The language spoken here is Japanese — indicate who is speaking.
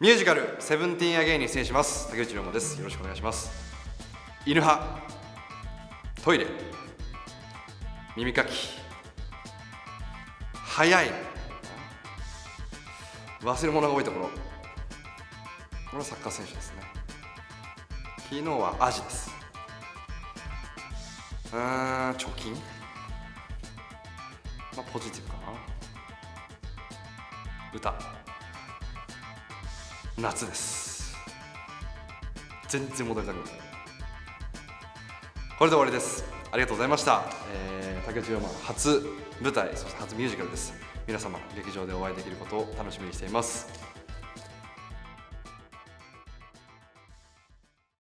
Speaker 1: ミュージカル「セブンティーンアゲイン」に出演します。竹内涼真です。よろしくお願いします。犬派トイレ耳かき早い。忘れ物が多いところ。これはサッカー選手ですね。昨日はアジです。うーん貯金？まあポジティブかな。歌夏です。全然戻りたくない。これで終わりです。ありがとうございました、えー、竹内龍馬初舞台そして初ミュージカルです。皆様劇場でお会いできることを楽しみにしています。